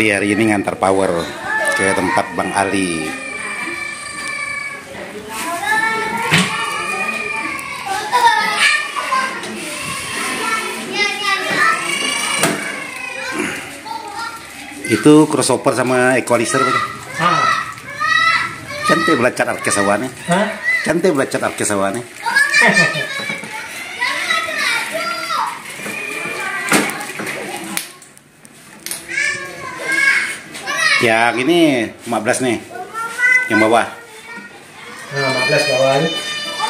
Jadi hari ini ngantar power ke tempat Bang Ali. Itu crossover sama equalizer. Ah. Cantik belacat arkesawane. Hah? Cantik belacat arkesawane. Yang ini 15 nih. Yang bawah, Nah, 15 bawah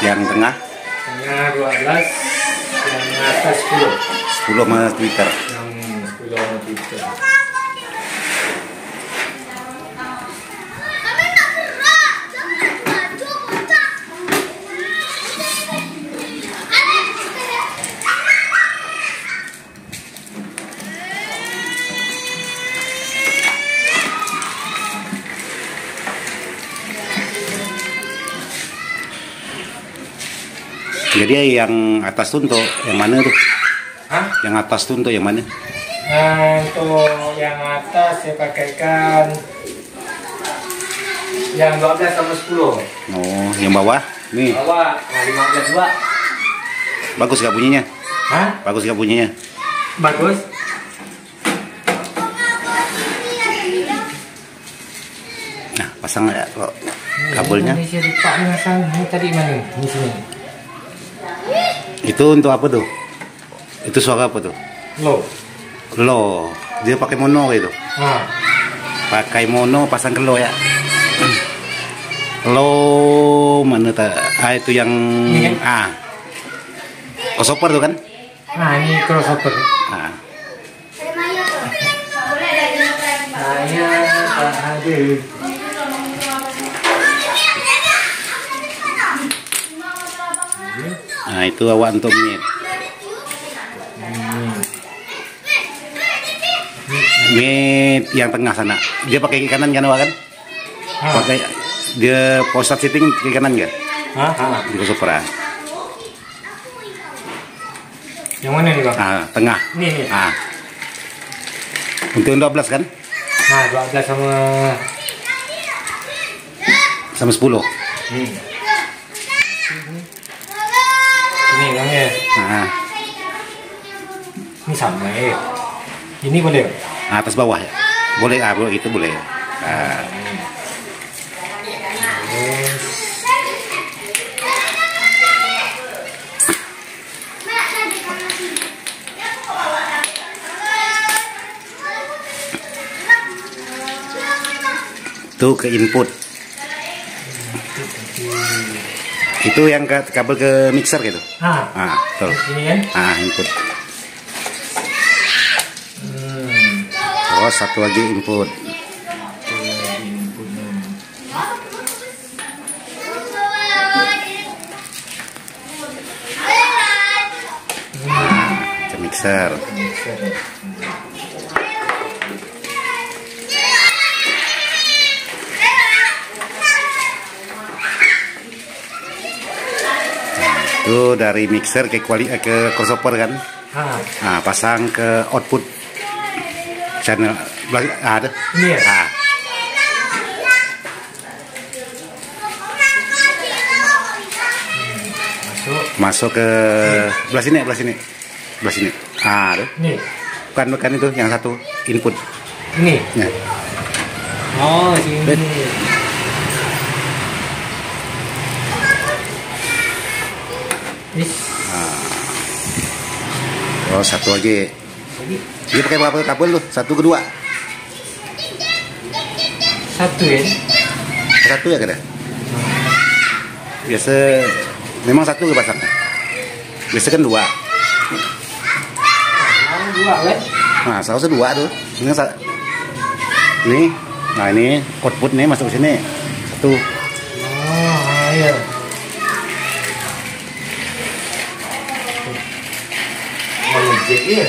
yang tengah. Tengah 12 Yang atas 10 10 sama Twitter. Yang 10 sama Twitter Jadi yang atas tuh untuk yang mana tuh? Hah? Yang atas tuh untuk yang mana? Nah, untuk yang atas saya pakaikan yang 12 sama 10 Oh, yang bawah? Nih, bawah nah, 15 dua bagus gak bunyinya? Hah? Bagus gak bunyinya? Bagus? Nah, pasang ya kok kabelnya. Ini saya lupa tadi mana? Ini sini. Itu untuk apa tuh? Itu suara apa tuh? Low. Lo, dia pakai mono gitu. Ah. Pakai mono pasang ke lo ya. Lo mana tak? Ah itu yang Ini kan? ah. Crossover tuh kan? Nah, ini crossover. Ah. Saya tak ada. Nah, itu awak untuk mid. Mid yang tengah sana. Dia pakai kiri kanan kan awak kan? Ah. Pakai dia posat setting kiri kanan enggak? Hah? Ah. Di crossover ah. Yang mana nih, Bang? Ah, tengah. Ini, nih. Ah. Untuk 12 kan? Nah, 12 sama Sama 10. Hmm. Ini Bang ya. Nah, Ini sama ya. Ini boleh. ah, atas bawah ya. Boleh ah, boleh itu boleh. Ah. Itu ke input. Itu yang ke kabel ke mixer gitu. Ah, Ah, betul. ini kan? Ah, input. Hmm. Terus satu lagi input. Ke mixer. Itu dari mixer ke kuali eh, ke crossover kan. Ah, Nah, pasang ke output channel ah, ada. ini ya? Ah, Masuk. masuk ke belah sini, belah sini. Belah sini. Ah, ada. Nih. Bukan bukan itu yang satu input. Ini. Ya. Oh, sini. Is. Oh, satu lagi. Dia pakai berapa kabel tuh? Satu kedua. satu ya. Satu ya kada? Biasa memang satu ke pasang. Biasa kan dua. Dua kan? Nah, seharusnya dua tuh. Ini Nih, nah ini output nih masuk ke sini. Satu. Oh, ah, ya. Ngejek ya.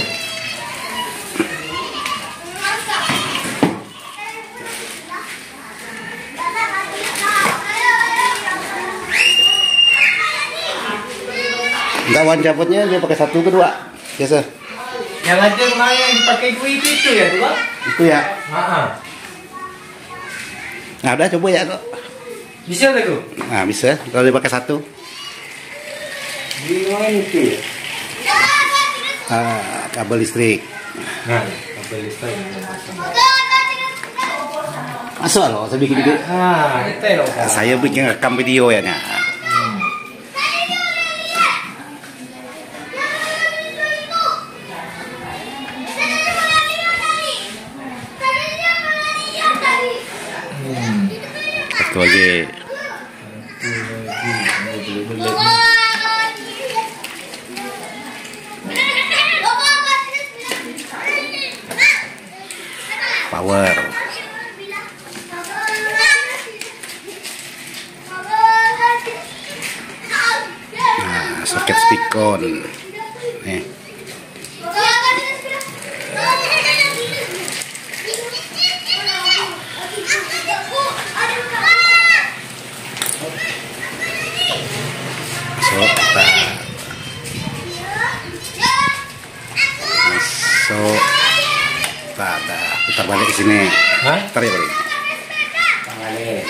Enggak wan cabutnya dia pakai satu kedua. Biasa. Yang ada kemarin yang dipakai kuih itu ya, tuh bang? Itu ya. Ah. Nah, udah coba ya. Dok. Bisa tak tu? Nah, bisa. Kalau dipakai satu. Di mana itu ya? Ah, kabel listrik. Nah, kabel listrik. Masuk loh, saya bikin video. Ah, itu loh. Saya bikin rekam video ya. Nah. Power. Nah, soket spikon. Nih. Tak. Putar balik ke sini. Hah? Putar ya balik. Balik.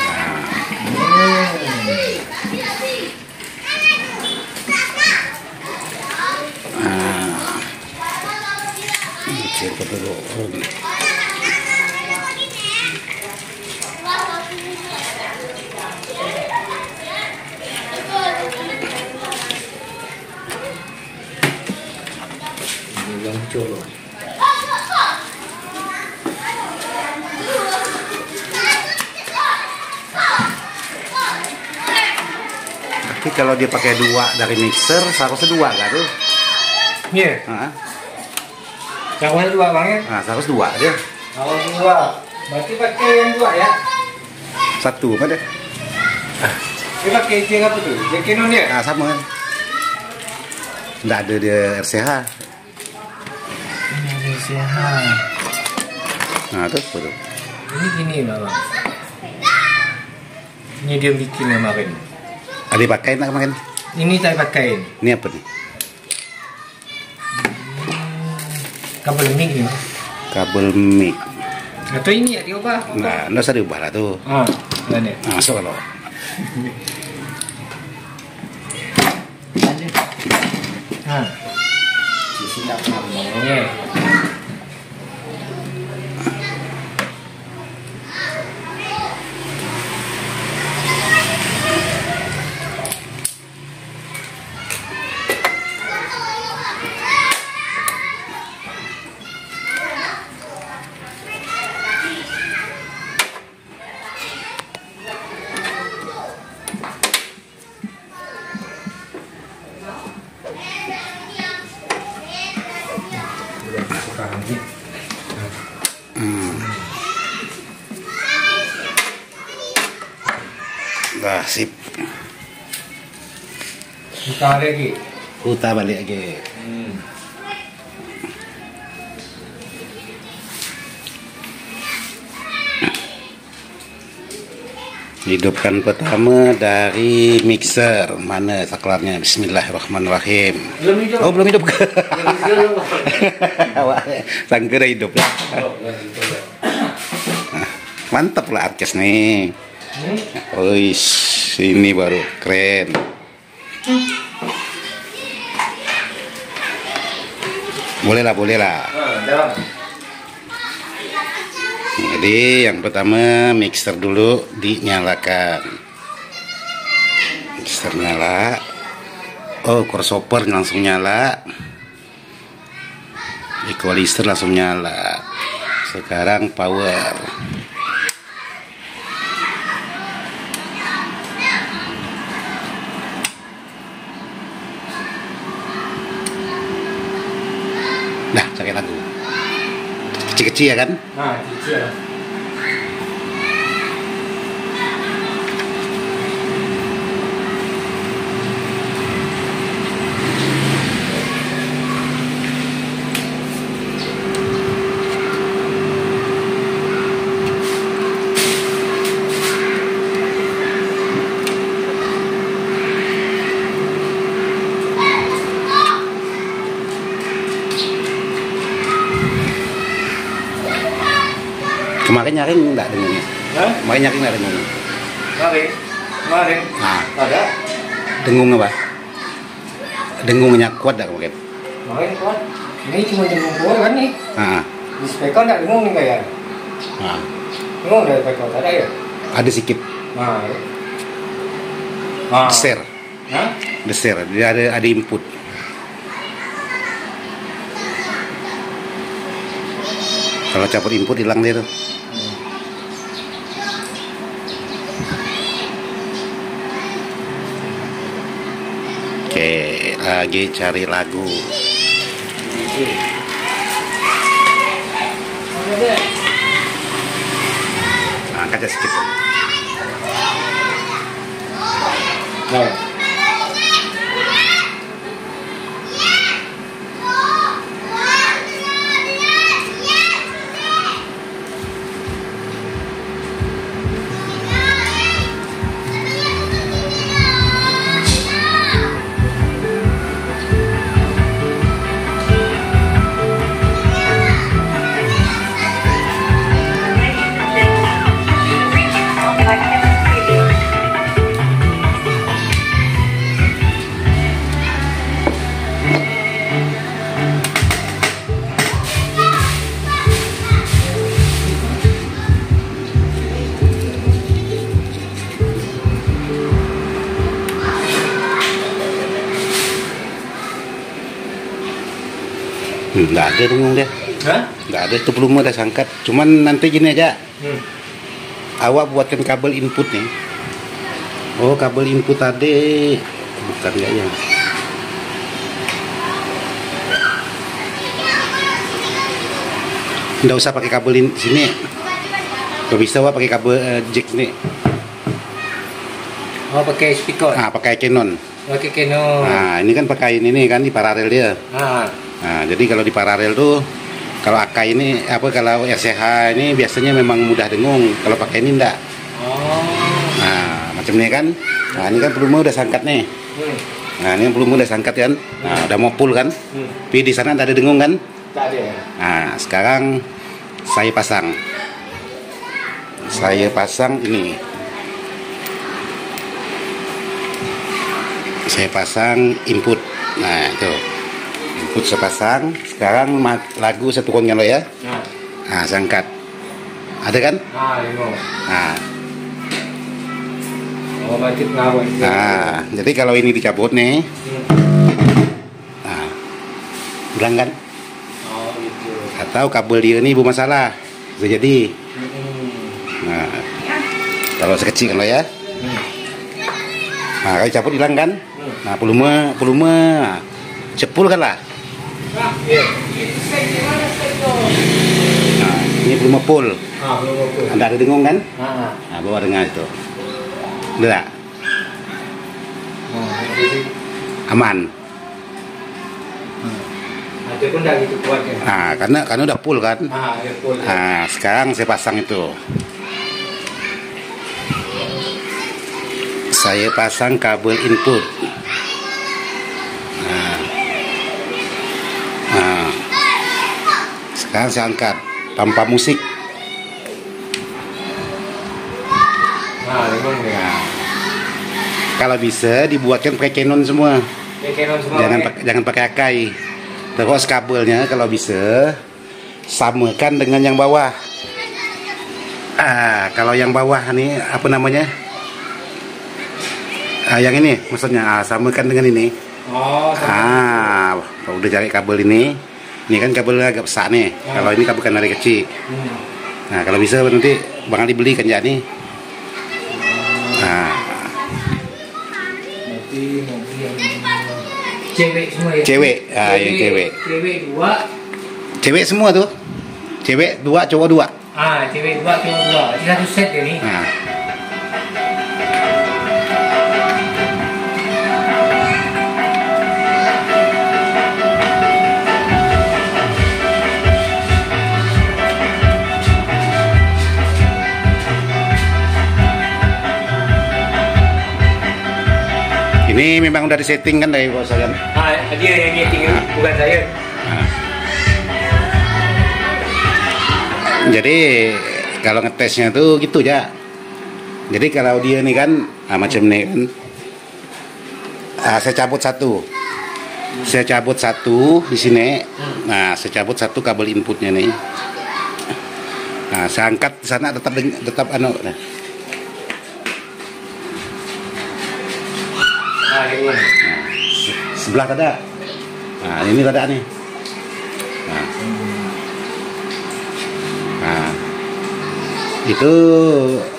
Ke dulu. Yang colo. Tapi kalau dia pakai dua dari mixer, seharusnya dua kan tuh? Ya, Hah? yang mana dua bang ya? Nah, seharus dua dia. Kalau dua, berarti pakai yang dua ya? Satu kan deh. Dia pakai yang apa tu? Yang Canon dia? Nah, sama kan. Nggak ada dia RCH. Ini ada sihat. Nah, tuh, tuh. Ini gini bang. Ini dia bikin kemarin. Ada pakai nak kemarin. Ini saya pakai. Ini apa nih? Kabel mic ni. Kabel mic. Atau ini ya diubah? Nah, nggak usah diubah lah tuh. Ah, ini. Nah, masuk kalau. Ha. Silap namanya. Buka lagi. Putar balik lagi. Hmm. Hidupkan pertama dari mixer. Mana saklarnya? Bismillahirrahmanirrahim. Belum hidup. Oh, belum hidup ya. Oh, hidup. Mantap lah Arkes nih. Hmm? Oish, ini baru keren. Boleh lah, boleh lah. Ah. Jadi yang pertama mixer dulu dinyalakan. Mixer nyala. Oh, crossover langsung nyala. Equalizer langsung nyala. Sekarang power. Nah, cari lagu. Kecil-kecil ya kan? Ah, kecil. Kemarin nyaring enggak dengungnya. Hah? Kemarin nyaring enggak dengung. Kemarin, kemarin Nah, ada, dengung apa? Dengungnya kuat enggak kemarin? kemarin kuat. Ini cuma dengung gua kan nih. Ah, Di speaker nggak dengung nih kayak. ah. Dengung dari speaker ada ya. Ada sedikit Nah, ya. Nah. deser, Hah? deser. Dia ada ada input. Kalau cabut input hilang dia tuh. Oke, lagi cari lagu. Angkat aja sedikit. Nah. Hmm, Nggak ada dengung dia. Hah? Nggak ada itu belum ada sangkat. Cuman nanti gini aja. Hmm. Awak buatkan kabel input nih. Oh kabel input tadi bukan ya ya. Nggak usah pakai kabel in sini. Kalau bisa wah pakai kabel eh, jack nih. Oh pakai speaker. Ah pakai Canon. Pakai Canon. Nah ini kan pakai ini kan di paralel dia. Ah. Nah, jadi kalau di paralel tuh kalau Akai ini apa kalau RCH ini biasanya memang mudah dengung. Kalau pakai ini enggak. Oh. Nah, macam ini kan. Nah, ini kan peluma udah sangkat nih. Hmm. Nah, ini peluma udah sangkat kan. Nah, udah mau full kan. Hmm. Tapi di sana ada dengung kan. Tak ada. ya? Nah, sekarang saya pasang. Saya pasang ini. Saya pasang input. Nah, itu. Input saya pasang. Sekarang lagu saya turunkan lo ya. Nah. Nah, saya angkat. Ada kan? Ah. Nah, Oh, nah, jadi kalau ini dicabut nih, Hmm. nah, bilang kan? Oh, gitu. Atau kabel dia ini bermasalah, bisa jadi. Hmm. Nah, kalau sekecil kan lo ya. Hmm. Nah, kalau cabut hilang kan? Nah, volume, volume cepul kan lah. Ah. Nah, ini volume full. Ah, belum. Anda ada dengung kan? Ah. Nah, bawa dengar itu. Tak? Ah, aman. ah, dah gitu kuat ya. Nah, karena karena udah full kan. Ah, full. ya. Nah, sekarang saya pasang itu. Saya pasang kabel input. Nah. Nah. Sekarang saya angkat tanpa musik. Ah, dengung ya. Kalau bisa dibuatkan pakai Canon semua. Ya, Canon semua. Jangan pakai jangan pakai Akai. Terus kabelnya kalau bisa samakan dengan yang bawah. Ah, kalau yang bawah nih apa namanya? Ah, yang ini maksudnya ah, samakan dengan ini. Oh, sama. Ah, udah cari kabel ini. Ini kan kabelnya agak besar nih. Ah. Kalau ini kabel kan dari kecil. Hmm. Nah, kalau bisa nanti Bang Ali beli kan ya nih. Nah, cewek semua ya? Cewek. Ah, ya, cewek. Cewek dua. cewek semua tuh. Cewek dua, cowok dua. Ah, cewek dua, cowok dua. Ini satu set ya nih. Nah. Ini memang udah disetting kan dari bos saya. Ah, dia yang nyeting bukan saya. Jadi kalau ngetesnya tuh gitu ya jadi kalau dia nih kan ah, macam nih kan ah, saya cabut satu saya cabut satu di sini nah saya cabut satu kabel inputnya nih nah saya angkat di sana tetap tetap anu nah. Nah, ini. sebelah ada nah ini ada nih. Nah. Nah, itu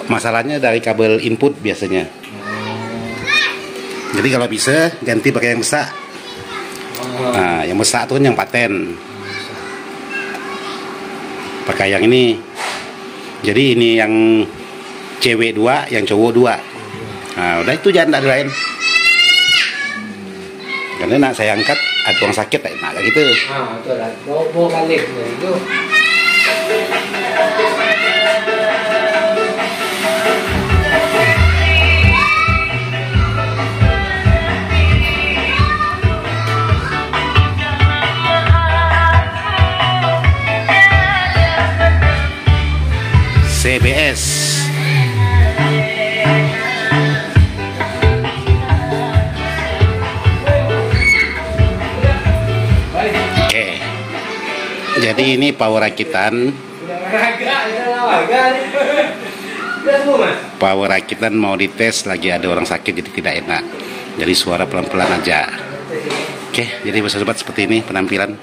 masalahnya dari kabel input biasanya. Jadi kalau bisa ganti pakai yang besar nah yang besar tuh kan yang paten. Pakai yang ini. Jadi ini yang cewek dua yang cowok dua. Nah udah itu jangan ada lain karena nak saya angkat ada orang sakit nah kayak gitu Ah, betul lah. Mau balik dari itu. Jadi ini power rakitan. Power rakitan mau dites lagi ada orang sakit jadi tidak enak. Jadi suara pelan-pelan aja. Oke jadi sobat seperti ini penampilan